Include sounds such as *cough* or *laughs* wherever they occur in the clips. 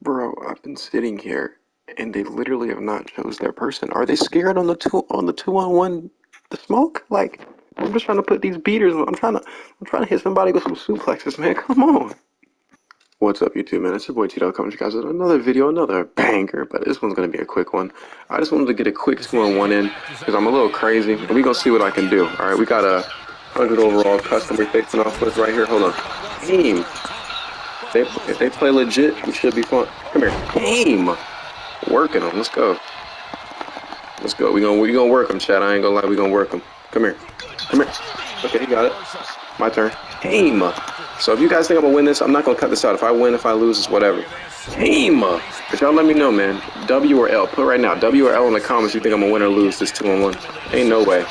Bro, I've been sitting here and they literally have not chose their person. Are they scared on the two on the two on one the smoke? Like I'm just trying to put these beaters on. I'm trying to I'm trying to hit somebody with some suplexes, man. *laughs* Come on. What's up, YouTube, man? It's your boy T Dog coming to you guys with another video, another banger, but this one's gonna be a quick one. I just wanted to get a quick two on one in because I'm a little crazy, and we gonna see what I can do. All right, we got a hundred overall customer facing off with right here. Hold on, team. They, if they play legit, we should be fun. Come here, team. Working them. Let's go. Let's go. We gonna we gonna work them, Chad. I ain't gonna lie. We gonna work them. Come here. Come here. Okay, you got it. My turn. Team. So if you guys think I'm gonna win this, I'm not gonna cut this out. If I win, if I lose, it's whatever. Team. But y'all let me know, man. W or L. Put right now. W or L in the comments. You think I'm gonna win or lose this two on one? Ain't no way.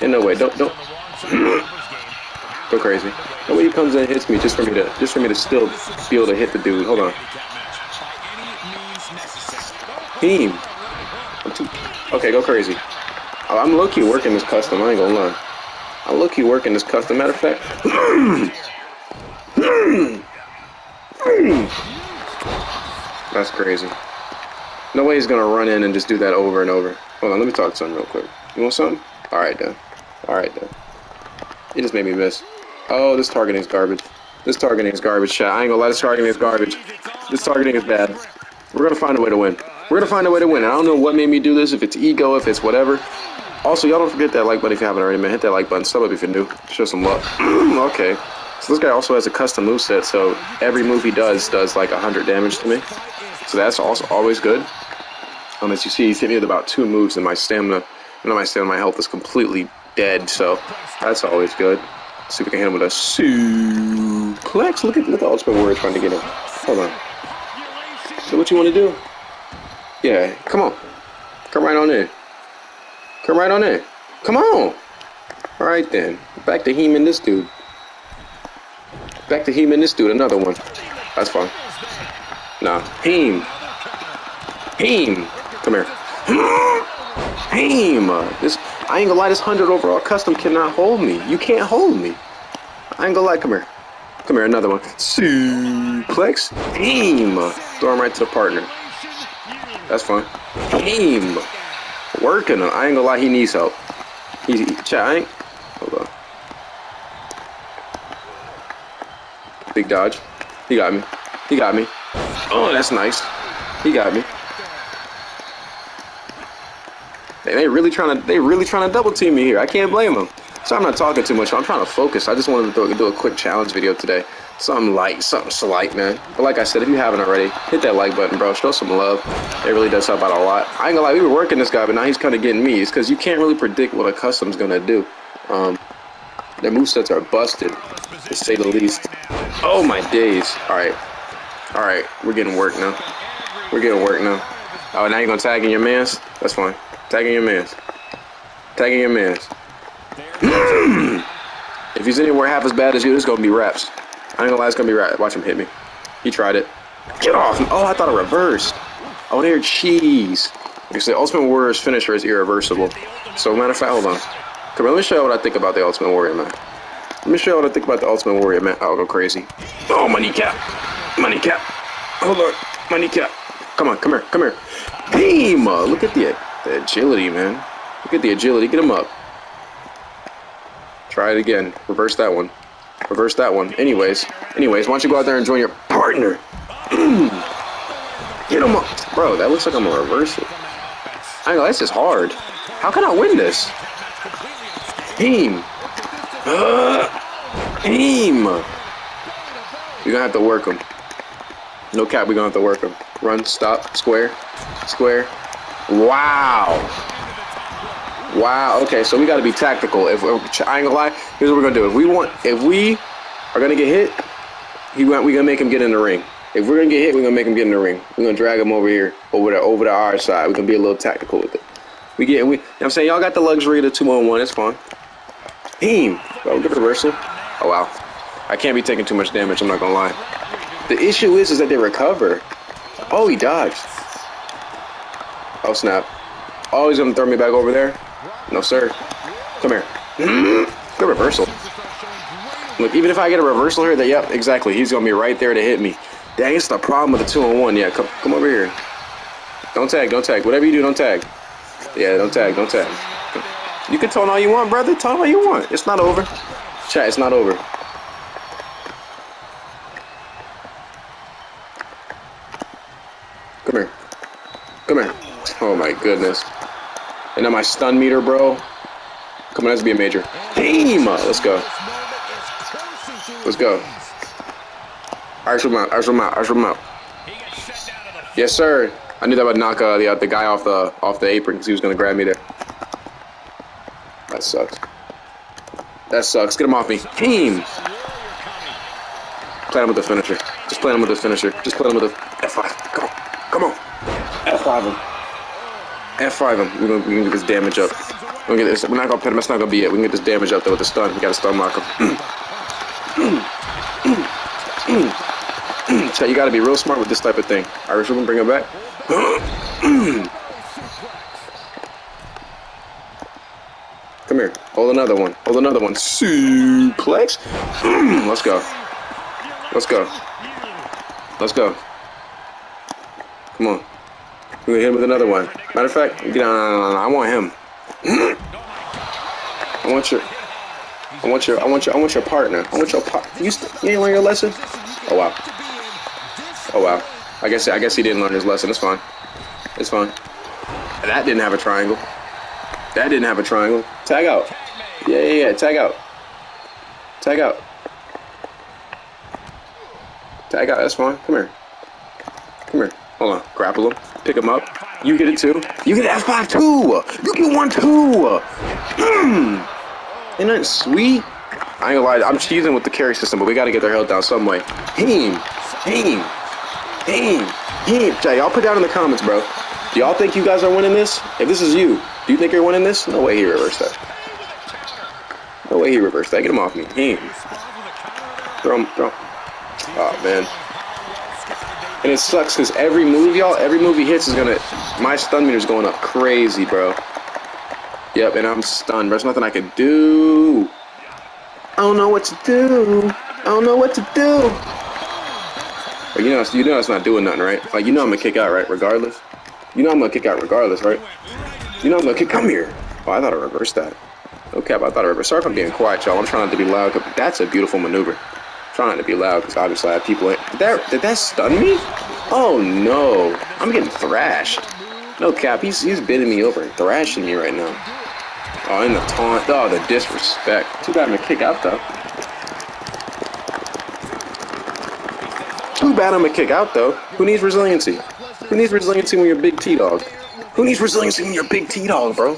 Ain't no way. Don't don't. *clears throat* Go crazy. Nobody comes in and hits me just for me to just for me to still be able to hit the dude. Hold on. Team. I'm too. Okay, go crazy. I'm low key working this custom. I ain't gonna lie. I'm low key working this custom. Matter of fact. *clears throat* That's crazy. No way he's gonna run in and just do that over and over. Hold on, let me talk to him real quick. You want something? Alright then. Alright then. He just made me miss. Oh, this targeting is garbage. This targeting is garbage, chat. I ain't gonna lie, this targeting is garbage. This targeting is bad. We're gonna find a way to win. We're gonna find a way to win. I don't know what made me do this, if it's ego, if it's whatever. Also, y'all don't forget that like button if you haven't already, man. Hit that like button. Sub up if you're new. Show some love. *clears throat* okay. So this guy also has a custom move set, so every move he does does like 100 damage to me. So that's also always good. Um, as you see, he's hit me with about two moves, and my stamina, not my stamina, my health is completely dead. So that's always good. See if we can hit him with a suplex. Look at look at the ultimate warrior trying to get him. Hold on. So what you want to do? Yeah, come on. Come right on in. Come right on in. Come on. All right then. Back to him and this dude. Back to him and this dude. Another one. That's fine. Nah. Him. Him. Come here. *gasps* Him. This. I ain't gonna lie. This hundred overall custom cannot hold me. You can't hold me. I ain't gonna lie. Come here. Come here. Another one. Suplex. Aim. Throw him right to the partner. That's fine. Aim. Working him. I ain't gonna lie. He needs help. He. he chat. Hold on. Big dodge. He got me. He got me. Oh, that's nice. He got me. They, they really trying to they really trying to double team me here. I can't blame them. So I'm not talking too much. I'm trying to focus. I just wanted to do, do a quick challenge video today. Something light, something slight, man. But like I said, if you haven't already, hit that like button, bro. Show some love. It really does help out a lot. I ain't gonna lie, we were working this guy, but now he's kind of getting me. It's because you can't really predict what a custom's gonna do. Um, their movesets are busted, to say the least. Oh my days. All right, all right, we're getting work now. We're getting work now. Oh, now you're gonna tag in your mans? That's fine. Tagging your mans. Tagging your mans. *clears throat* if he's anywhere half as bad as you, it's gonna be reps. I ain't gonna lie, it's gonna be right. Watch him hit me. He tried it. Get off! Oh, I thought it reversed. Oh, there, cheese. Because the Ultimate Warrior's finisher is irreversible. So, matter of fact, hold on. Come on, let me show you what I think about the Ultimate Warrior, man. Let me show you what I think about the Ultimate Warrior, man. I'll go crazy. Oh, my kneecap. My kneecap. Hold on. My kneecap. Come on, come here, come here. Beam! Look at the, the agility, man. Look at the agility. Get him up. Try it again. Reverse that one. Reverse that one. Anyways, anyways, why don't you go out there and join your partner? *clears throat* Get him up. Bro, that looks like I'm gonna reverse it. I know, this is hard. How can I win this? Team. Uh, team. You're gonna have to work him. No cap, we're gonna have to work him. Run, stop, square, square. Wow. Wow. Okay, so we got to be tactical. If I ain't gonna lie, here's what we're gonna do. If we want, if we are gonna get hit, he went. We gonna make him get in the ring. If we're gonna get hit, we're gonna make him get in the ring. We're gonna drag him over here, over the over to our side. We're gonna be a little tactical with it. We get. We. You know I'm saying y'all got the luxury of the two on one. It's fine. Team. Oh, good reversal. Oh wow. I can't be taking too much damage. I'm not gonna lie. The issue is, is that they recover. Oh, he dodged. Oh snap. Oh, he's gonna throw me back over there. No, sir. Come here. *gasps* Good reversal. Look, even if I get a reversal here, that yep, exactly. He's gonna be right there to hit me. Dang, it's the problem with the two on one. Yeah, come, come over here. Don't tag, don't tag. Whatever you do, don't tag. Yeah, don't tag, don't tag. You can tone all you want, brother. Tone all you want. It's not over. Chat, it's not over. Come here. Come here. Oh my goodness. And now my stun meter, bro. Come on, let's be a major. Team! Let's go. Let's go. Irish him out, Irish him out, Irish him out. Yes, sir. I knew that would knock uh, the, uh, the guy off the off the apron because he was going to grab me there. That sucks. That sucks. Get him off me. Team! Play him with the finisher. Just play him with the finisher. Just play him with the F5. Come on. Come on. F5 him. F5 him. We're gonna, we get this damage up. We're, gonna get this, we're not gonna pin him. That's not gonna be it. We can get this damage up there with the stun. We gotta stun lock him. Chat, you gotta be real smart with this type of thing. Irish woman, bring him back. Come here. Hold another one. Hold another one. Suplex. Let's go. Let's go. Let's go. Come on. We're gonna hit him with another one. Matter of fact, get on. I want him. *clears throat* I want your. I want your. I want your. I want your partner. I want your part. You, you ain't learn your lesson. Oh wow. Oh wow. I guess. I guess he didn't learn his lesson. It's fine. It's fine. That didn't have a triangle. That didn't have a triangle. Tag out. Yeah, yeah, yeah. Tag out. Tag out. Tag out. That's fine. Come here. Come here. Hold on. Grapple him. Pick him up. You get it too. You get F5 too. You get one too. Mmm. Isn't that sweet? I ain't gonna lie. I'm cheesing with the carry system, but we gotta get their health down some way. Heem. Heem. Heem. Heem. Jay, y'all put down in the comments, bro. Do y'all think you guys are winning this? If this is you, do you think you're winning this? No way he reversed that. No way he reversed that. Get him off me. Heem. Throw him. Throw him. Oh, man. And it sucks because every move, y'all, every move he hits is gonna, my stun meter's going up crazy, bro. Yep, and I'm stunned. There's nothing I can do. I don't know what to do. I don't know what to do. But you know, you know it's not doing nothing, right? Like, you know I'm gonna kick out, right? Regardless. You know I'm gonna kick out regardless, right? You know I'm gonna kick, come here. Oh, I thought I reversed that. Okay, but I thought I reversed. Sorry if I'm being quiet, y'all. I'm trying not to be loud. That's a beautiful maneuver trying to be loud because obviously I have people. In. Did that did that stun me? Oh no! I'm getting thrashed. No cap. He's he's bidding me over and thrashing me right now. Oh, and the taunt. Oh, the disrespect. Too bad I'm gonna kick out though. Too bad I'm gonna kick out though. Who needs resiliency? Who needs resiliency when you're a big T dog? Who needs resiliency when you're a big T dog, bro?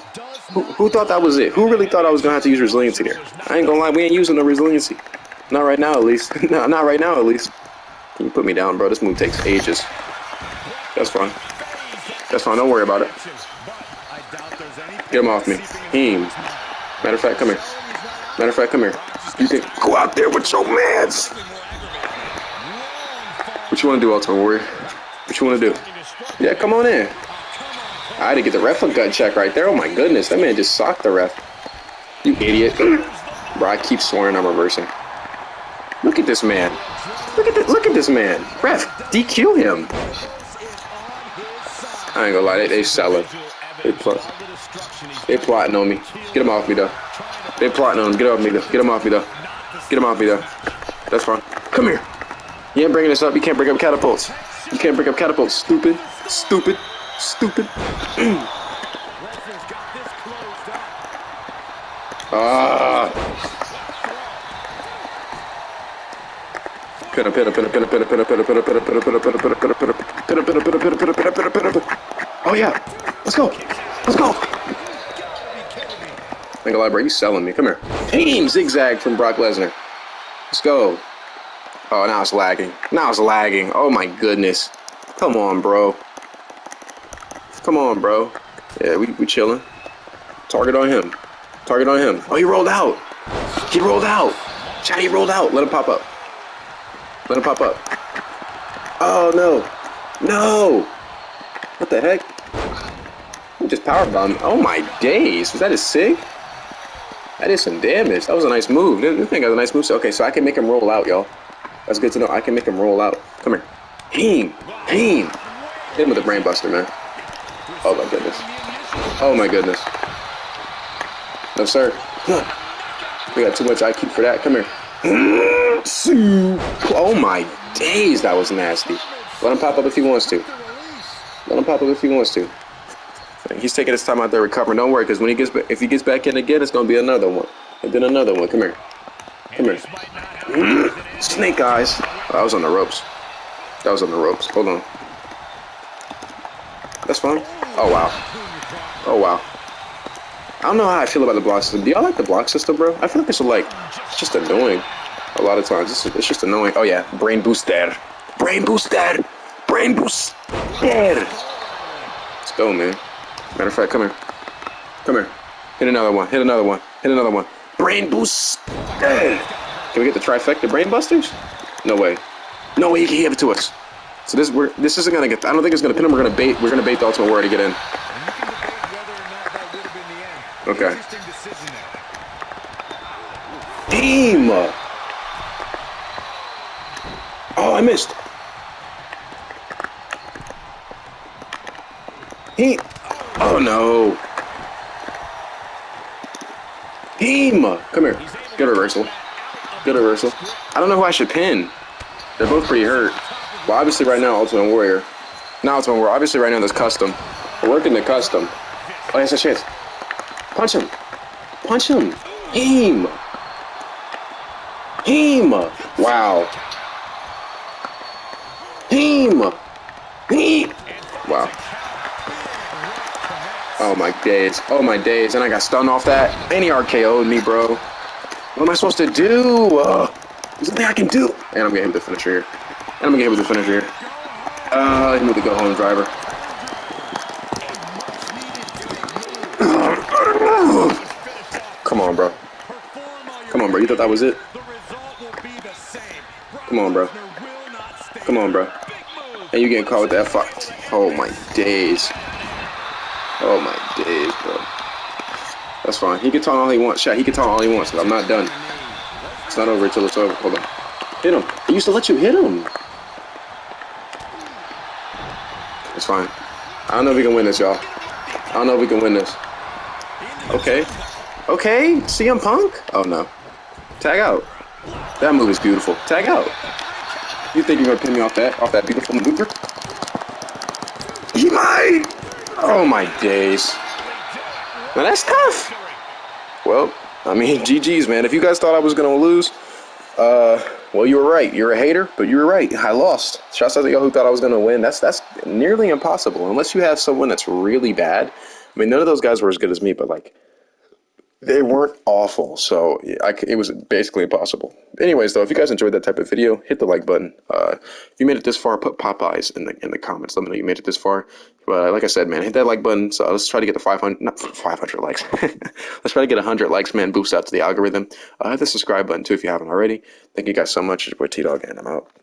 Who, who thought that was it? Who really thought I was gonna have to use resiliency there? I ain't gonna lie, we ain't using no resiliency. Not right now, at least. *laughs* no, not right now, at least. Can you put me down, bro? This move takes ages. That's fine. That's fine. Don't worry about it. Get him off me. Him. Matter of fact, come here. Matter of fact, come here. You can go out there with your mans. What you want to do, Ultimate Warrior? What you want to do? Yeah, come on in. I had to get the ref a gut check right there. Oh my goodness, that man just socked the ref. You idiot. *clears throat* Bro, I keep swearing I'm reversing. Look at this man. Look at this, look at this man. Ref, DQ him. I ain't gonna lie, they, they selling. They plot. They plotting on me. Get him off me though. They plotting on him. Get off me though. Get him off me though. Get him off me though. That's fine. Come here. You ain't bringing this up. You can't bring up catapults. You can't bring up catapults. Stupid. Stupid. Stupid. *clears throat* Ah. Oh yeah. Let's go. Let's go. A library, you selling me. Come here. Team zigzag from Brock Lesnar. Let's go. Oh, now it's lagging. Now it's lagging. Oh my goodness. Come on, bro. Come on, bro. Yeah, we we chilling. Target on him. Target on him. Oh, he rolled out. He rolled out. Chat, he rolled out. Let him pop up. Let him pop up. Oh, no. No. What the heck? He just power bomb. Oh, my days. Was that a sig? That is some damage. That was a nice move. This thing got a nice move. Okay, so I can make him roll out, y'all. That's good to know. I can make him roll out. Come here. Heem. Heem. Hit him with a brain buster, man. Oh my goodness. Oh my goodness. No, sir. We got too much IQ for that. Come here. Oh my days, that was nasty. Let him pop up if he wants to. Let him pop up if he wants to. He's taking his time out there recovering. Don't worry, because when he gets back, if he gets back in again, it's gonna be another one, and then another one. Come here. Come here. Mm-hmm. Snake eyes. Oh, I was on the ropes. That was on the ropes. Hold on. That's fine. Oh wow. Oh wow. I don't know how I feel about the block system. Do y'all like the block system, bro? I feel like it's like it's just annoying. A lot of times, it's, it's just annoying. Oh yeah, brain buster, brain buster, brain buster. Let's go, man. Matter of fact, come here. Come here. Hit another one. Hit another one. Hit another one. Brain boost. Can we get the trifecta brain busters? No way. No way he can give it to us. So this we're this isn't gonna get. I don't think it's gonna pin him. We're gonna bait. We're gonna bait the ultimate warrior to get in. Okay. Team. Oh, I missed. He. Oh no. Team. Come here. Good reversal. Good reversal. I don't know who I should pin. They're both pretty hurt. Well, obviously right now, Ultimate Warrior. Now Ultimate Warrior. Obviously right now there's custom. We're working the custom. Oh, yes, yes, yes. Punch him. Punch him. Team. Team. Wow. Team. Team. Wow. Oh my days. Oh my days. And I got stunned off that. And he RKO'd me, bro. What am I supposed to do? Uh, there's nothing I can do. And I'm gonna hit the finisher here. And I'm gonna hit with the finisher here. Uh, I need to go home, driver. Come on, bro. Come on, bro. You thought that was it? Come on, bro. Come on, bro. And you getting caught with that fuck. Oh my days. Oh my days, bro. That's fine. He can talk all he wants. Chat, he can talk all he wants, but I'm not done. It's not over until it's over. Hold on. Hit him. He used to let you hit him. It's fine. I don't know if we can win this, y'all. I don't know if we can win this. Okay. Okay. CM Punk? Oh, no. Tag out. That move is beautiful. Tag out. You think you're gonna pin me off that off that beautiful maneuver? He might. Oh my days. Now that's tough. Well, I mean, *laughs* GG's, man. If you guys thought I was gonna lose, uh, well, you were right. You're a hater, but you were right. I lost. Shouts out to y'all who thought I was gonna win. That's that's nearly impossible unless you have someone that's really bad. I mean, none of those guys were as good as me, but like they weren't awful, so I, it was basically impossible. Anyways, though, if you guys enjoyed that type of video, hit the like button. Uh, if you made it this far, put Popeyes in the in the comments. Let me know you made it this far. But like I said, man, hit that like button. So let's try to get the 500, not 500 likes. *laughs* let's try to get 100 likes, man. Boost out to the algorithm. Uh, hit the subscribe button too if you haven't already. Thank you guys so much. It's your T Dog, and I'm out.